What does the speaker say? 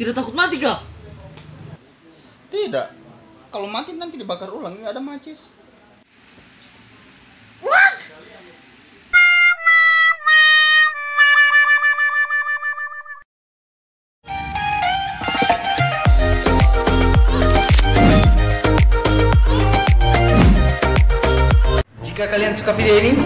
Tidak takut mati kah? Tidak. Kalau mati nanti dibakar ulang, nggak ada macis. Fica caliente com a Fireirinha.